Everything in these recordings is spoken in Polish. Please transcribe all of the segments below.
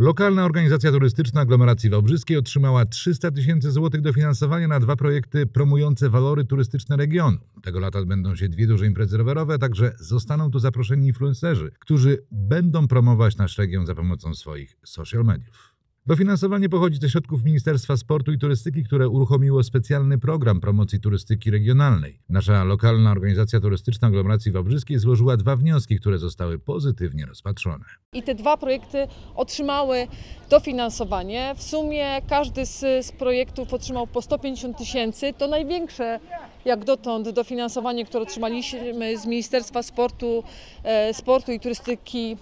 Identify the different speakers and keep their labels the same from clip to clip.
Speaker 1: Lokalna organizacja turystyczna aglomeracji wałbrzyskiej otrzymała 300 tysięcy złotych dofinansowania na dwa projekty promujące walory turystyczne regionu. Tego lata odbędą się dwie duże imprezy rowerowe, także zostaną tu zaproszeni influencerzy, którzy będą promować nasz region za pomocą swoich social mediów. Dofinansowanie pochodzi ze środków Ministerstwa Sportu i Turystyki, które uruchomiło specjalny program promocji turystyki regionalnej. Nasza lokalna organizacja turystyczna aglomeracji wałbrzyskiej złożyła dwa wnioski, które zostały pozytywnie rozpatrzone.
Speaker 2: I te dwa projekty otrzymały dofinansowanie. W sumie każdy z, z projektów otrzymał po 150 tysięcy. To największe jak dotąd dofinansowanie, które otrzymaliśmy z Ministerstwa Sportu, e, Sportu i Turystyki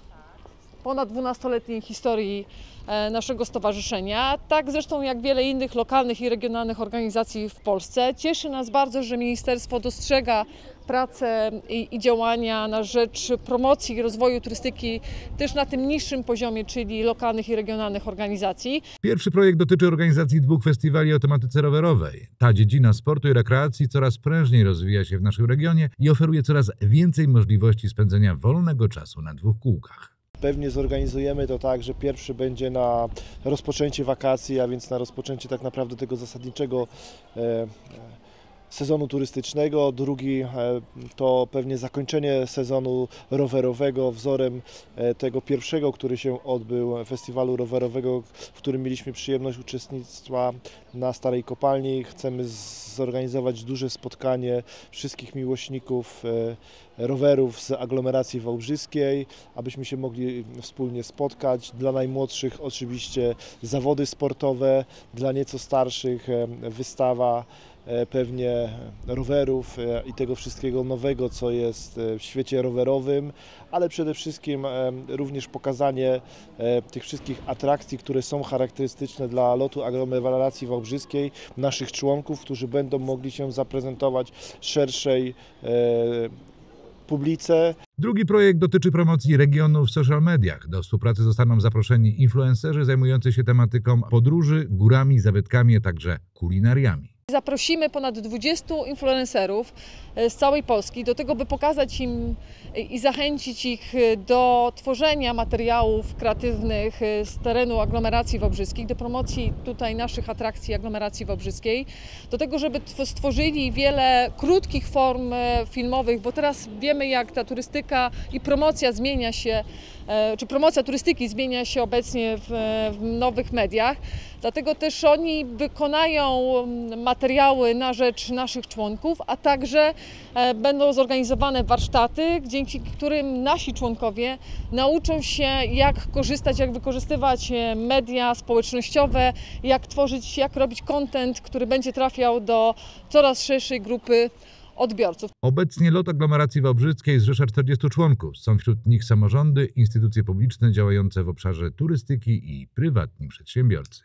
Speaker 2: ponad 12-letniej historii e, naszego stowarzyszenia. Tak zresztą jak wiele innych lokalnych i regionalnych organizacji w Polsce. Cieszy nas bardzo, że ministerstwo dostrzega pracę i, i działania na rzecz promocji i rozwoju turystyki też na tym niższym poziomie, czyli lokalnych i regionalnych organizacji.
Speaker 1: Pierwszy projekt dotyczy organizacji dwóch festiwali o tematyce rowerowej. Ta dziedzina sportu i rekreacji coraz prężniej rozwija się w naszym regionie i oferuje coraz więcej możliwości spędzenia wolnego czasu na dwóch kółkach.
Speaker 3: Pewnie zorganizujemy to tak, że pierwszy będzie na rozpoczęcie wakacji, a więc na rozpoczęcie tak naprawdę tego zasadniczego e, sezonu turystycznego, drugi e, to pewnie zakończenie sezonu rowerowego wzorem e, tego pierwszego, który się odbył, festiwalu rowerowego, w którym mieliśmy przyjemność uczestnictwa na Starej Kopalni. Chcemy zorganizować duże spotkanie wszystkich miłośników e, rowerów z aglomeracji wałbrzyskiej, abyśmy się mogli wspólnie spotkać. Dla najmłodszych oczywiście zawody sportowe, dla nieco starszych wystawa E, pewnie rowerów e, i tego wszystkiego nowego, co jest e, w świecie rowerowym, ale przede wszystkim również pokazanie tych wszystkich atrakcji, które są charakterystyczne dla lotu aglomeracji wałbrzyskiej, naszych członków, którzy będą mogli się zaprezentować szerszej publice.
Speaker 1: Drugi projekt dotyczy promocji regionu w social mediach. Do współpracy zostaną zaproszeni influencerzy zajmujący się tematyką podróży, górami, zabytkami, a także kulinariami.
Speaker 2: Zaprosimy ponad 20 influencerów e, z całej Polski do tego, by pokazać im i zachęcić ich e, do tworzenia materiałów kreatywnych e, z terenu aglomeracji wałbrzyskiej, do promocji tutaj naszych atrakcji aglomeracji wałbrzyskiej, do tego, żeby stworzyli wiele krótkich form filmowych, bo teraz wiemy jak ta turystyka i promocja zmienia się, czy promocja turystyki zmienia się obecnie w, w nowych mediach. Dlatego też oni wykonają materiały na rzecz naszych członków, a także e, będą zorganizowane warsztaty, dzięki którym nasi członkowie nauczą się, jak korzystać, jak wykorzystywać e, media społecznościowe, jak tworzyć, jak robić content, który będzie trafiał do coraz szerszej grupy odbiorców.
Speaker 1: Obecnie lot aglomeracji wałbrzyskiej zrzesza 40 członków. Są wśród nich samorządy, instytucje publiczne działające w obszarze turystyki i prywatni przedsiębiorcy.